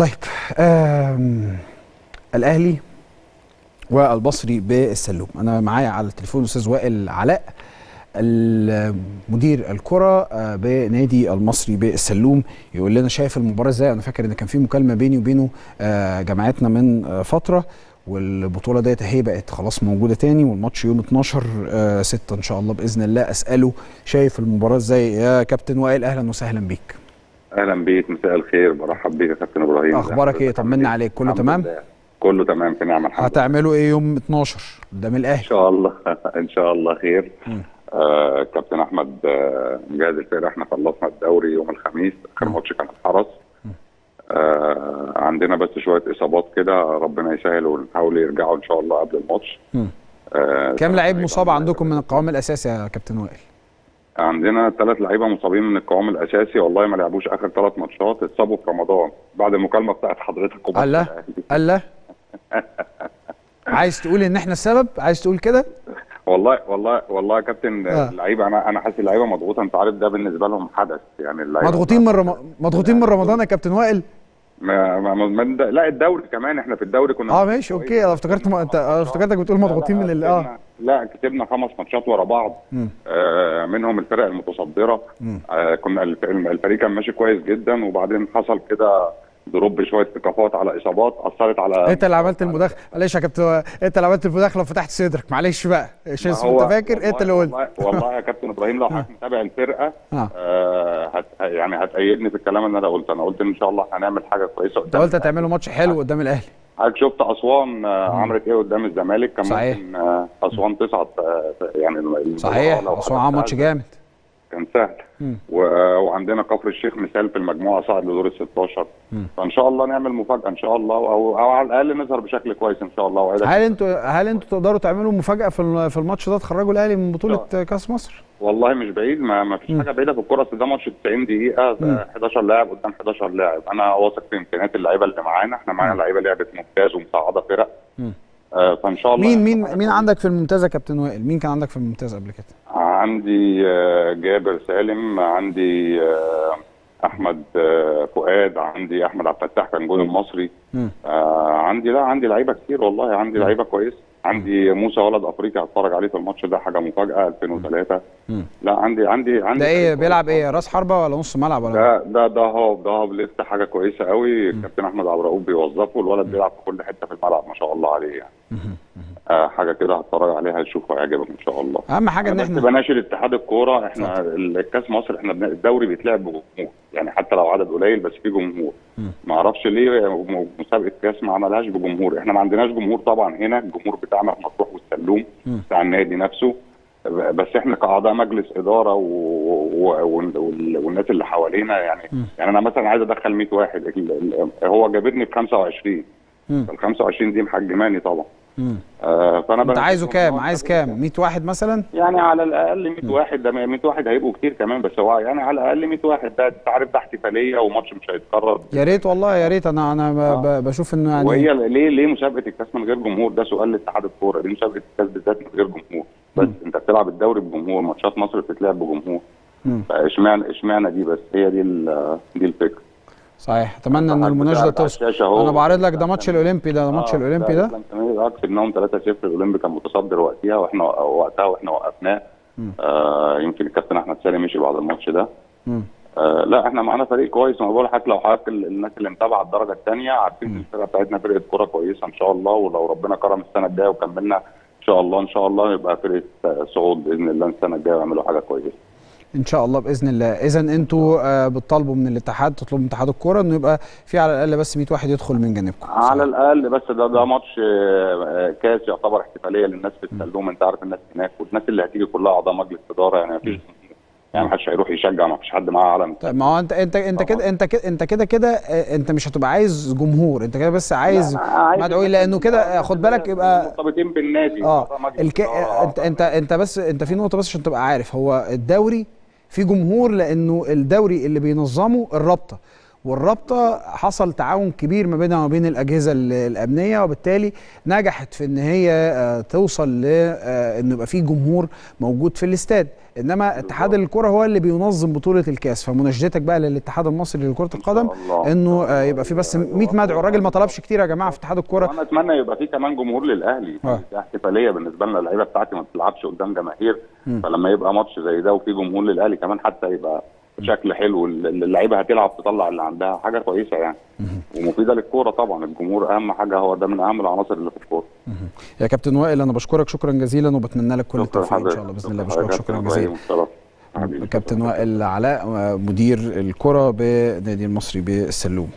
طيب الأهلي والبصري بالسلوم. أنا معايا على التليفون الاستاذ وائل علاء مدير الكرة آه، بنادي المصري بالسلوم. يقول لنا شايف المباراة إزاي؟ أنا فاكر إن كان في مكالمة بيني وبينه آه، جمعتنا من آه، فترة والبطولة ديت أهي بقت خلاص موجودة تاني والماتش يوم 12 آه، 6 إن شاء الله بإذن الله. أسأله شايف المباراة إزاي؟ يا كابتن وائل أهلا وسهلا بيك. أهلا بيك مساء الخير برحب بيك يا كابتن إبراهيم. أخبارك إيه؟ طمنا عليك. كله تمام؟ لله. كله تمام في نعمه الحمد هتعملوا إيه يوم 12 قدام إن الاهلي شاء الله. إن شاء الله خير. آه كابتن أحمد آه مجهز الفرقة إحنا خلصنا الدوري يوم الخميس. آخر. ماتش كان الحرس. آه عندنا بس شوية إصابات كده ربنا يسهل ونحاول يرجعوا إن شاء الله قبل الماتش. آه كام لعيب مصاب عندكم من القوام الأساسي يا كابتن وائل؟ عندنا ثلاث لعيبة مصابين من القوام الأساسي. والله ما لعبوش آخر ثلاث ماتشات اتصابوا في رمضان بعد المكالمة بتاعت حضرتك. الله. الله. عايز تقول إن إحنا السبب؟ عايز تقول كده؟ والله والله والله يا كابتن آه. اللعيبة أنا أنا حاسس اللعيبة مضغوطة. أنت عارف ده بالنسبة لهم حدث يعني اللعيبة مضغوطين من رم... مضغوطين من رمضان يا كابتن وائل؟ ما ما ما لا الدوري كمان إحنا في الدوري كنا آه ماشي أوكي أنا افتكرت ما... انت افتكرتك بتقول مضغوطين من ال... لا، آه لا كسبنا خمس ماتشات ورا بعض. آه منهم الفرق المتصدرة. آه كنا الف- الفريق كان ماشي كويس جدا وبعدين حصل كده دروب شوية ايقافات على إصابات أثرت على أنت اللي عملت المداخله معلش يا كابتن أنت اللي عملت المداخلة وفتحت صدرك معلش بقى. هو- انت فاكر أنت اللي قلت. والله, يا كابتن إبراهيم لو حضرتك متابع الفرقة آه. آه هت يعني هتأيدني في الكلام اللي أنا قلته. أنا قلت إن شاء الله هنعمل حاجة كويسة أنت قلت هتعملوا ماتش حلو قدام الأهلي. حضرتك شفت أسوان آه عملت إيه قدام الزمالك؟ كان صحيح. ممكن آه أسوان تصعد آه يعني صحيح. أسوان عمل ماتش جامد. كان سهل. و- وعندنا كفر الشيخ مثال في المجموعة صعد لدور ال 16 مم. فإن شاء الله نعمل مفاجأة إن شاء الله أو أو على الأقل نظهر بشكل كويس إن شاء الله وعدك هل أنتوا هل أنتوا تقدروا تعملوا مفاجأة في في الماتش ده؟ تخرجوا الأهلي من بطولة كأس مصر؟ والله مش بعيد ما, ما فيش. حاجة بعيدة في الكوره ده ماتش 90 دقيقة مم. ده 11 لاعب قدام 11 لاعب. أنا واثق في إمكانيات اللعيبة اللي معانا إحنا معانا لعيبة لعبت ممتاز ومصعدة فرق. آه فإن شاء الله مين مين مين عندك في الممتاز يا كابتن وائل؟ مين كان عندك في الممتاز قبل كده؟ عندي آه، جابر سالم عندي آه، أحمد آه، فؤاد عندي أحمد عبد الفتاح كان جول المصري. عندي لا عندي لعيبة كتير والله عندي. لعيبة كويس. عندي موسى ولد افريقيا هتفرج عليه في الماتش ده حاجة مفاجأة 2003 مم. لا عندي عندي عندي ده إيه بيلعب. إيه راس حربة ولا نص ملعب ولا؟ ده ده ده هاب ده هاب لسه حاجة كويسة قوي كابتن أحمد عبد الرؤوف بيوظفه الولد بيلعب في كل حتة في الملعب ما شاء الله عليه يعني. حاجة كده هتفرج عليها هتشوف ويعجبك إن شاء الله أهم حاجة إن إحنا بناشر اتحاد الكورة إحنا الكاس مصر إحنا الدوري بيتلعب بجمهور يعني حتى لو عدد قليل بس في جمهور. ما أعرفش ليه م- مسابقة كاس ما عملهاش بجمهور إحنا ما عندناش جمهور طبعا هنا الجمهور بتاعنا في مطروح والسلوم. بتاع النادي نفسه بس إحنا كأعضاء مجلس إدارة و... و... وال- وال- والناس اللي حوالينا يعني مم. يعني أنا مثلا عايز أدخل 100 واحد ال... ال... هو جابتني ب 25 مم. فال 25 دي محجماني طبعا. آه فأنا أنت عايزه كام؟ عايز. كام؟ 100 واحد مثلا؟ يعني على الأقل 100 واحد ده 100 واحد هيبقوا كتير كمان بس هو يعني على الأقل 100 واحد ده أنت عارف ده احتفالية وماتش مش هيتكرر. يا ريت والله يا ريت. أنا أنا ب- بشوف إنه يعني وهي ليه ليه مسابقه الكاس من غير جمهور؟ ده سؤال لاتحاد الكورة. ليه مسابقه الكاس بالذات من غير جمهور؟ بس مم. أنت بتلعب الدوري بجمهور ماتشات مصر بتتلعب بجمهور. فاشمعنى اشمعنى دي بس؟ هي دي دي الفكرة. صحيح. أتمنى إن على توصل. أنا بعرض لك ده ماتش الأولمبي ده ماتش آه، الأولمبي ده كسبناهم 3-0 الأولمبي كان متصدر وقتها وإحنا وقتها وإحنا وقفناه. آه يمكن الكابتن أحمد سالم مشي بعد الماتش ده. آه لا إحنا معانا فريق كويس. وأنا بقول لحضرتك لو حضرتك ال- الناس اللي متابعة الدرجة الثانية عارفين ان الفرقة بتاعتنا فرقة كورة كويسة إن شاء الله. ولو ربنا كرم السنة الجاية وكملنا إن شاء الله إن شاء الله يبقى فرقة صعود بإذن الله السنة الجاية ويعملوا حاجة كويسة. إن شاء الله بإذن الله. اذا أنتوا آه، بتطالبوا من الاتحاد تطلبوا من اتحاد الكورة إنه يبقى في على الأقل بس 100 واحد يدخل من جانبكم. على الأقل بس ده ده ماتش آه، آه، كاس يعتبر احتفالية للناس في السلوم. أنت عارف الناس هناك والناس اللي هتيجي كلها أعضاء مجلس اداره يعني مفيش يعني محدش هيروح يشجع ما فيش حد معاه علم. طيب ما هو أنت أنت أنت كده أنت كده أنت كده كده أنت مش هتبقى عايز جمهور أنت كده بس عايز مدعوين لأنه كده خد بالك يبقى مرتبطين بالنادي آه الك... أنت أنت أنت بس أنت في نقطة بس عشان تبقى عارف. هو الدوري فيه جمهور لأنه الدوري اللي بينظمه الرابطة. والرابطة حصل تعاون كبير ما بينها وما بين الأجهزة ال- الأمنية وبالتالي نجحت في إن هي آه، توصل ل آه، انه يبقى في جمهور موجود في الاستاد. إنما اتحاد الكرة هو اللي بينظم بطولة الكاس. فمناشدتك بقى للاتحاد المصري لكرة القدم. إنه آه، يبقى في بس 100 مدعو. الراجل ما طلبش كتير يا جماعة في اتحاد الكرة. وأنا أتمنى يبقى في كمان جمهور للأهلي. دي احتفالية بالنسبة لنا اللعيبة بتاعتي ما بتلعبش قدام جماهير. فلما يبقى ماتش زي ده وفي جمهور للأهلي كمان حتى يبقى بشكل حلو اللعيبة هتلعب تطلع اللي عندها حاجة كويسة يعني. ومفيدة للكورة طبعا الجمهور أهم حاجة هو ده من أهم العناصر اللي في الكورة. يا كابتن وائل أنا بشكرك شكرا جزيلا وبتمنى لك كل التوفيق إن. شاء الله بإذن الله. بشكرك شكرا. جزيلا. كابتن وائل علاء مدير الكرة بنادي المصري بالسلوم